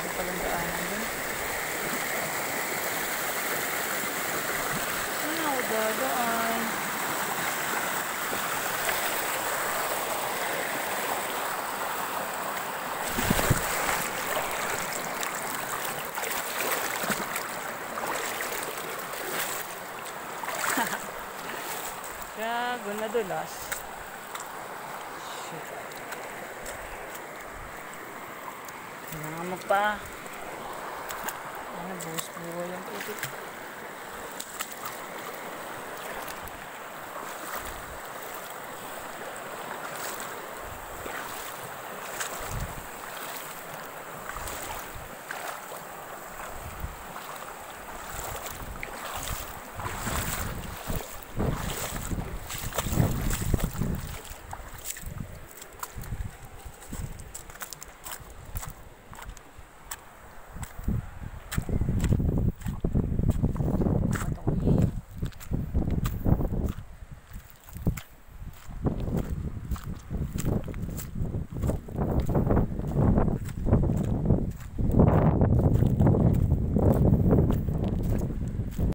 Grabe palang daanan yun. Saan ako dadaan? Gago na dulas. Shit. Nangamag pa. Ano, buhos buhay ang putik.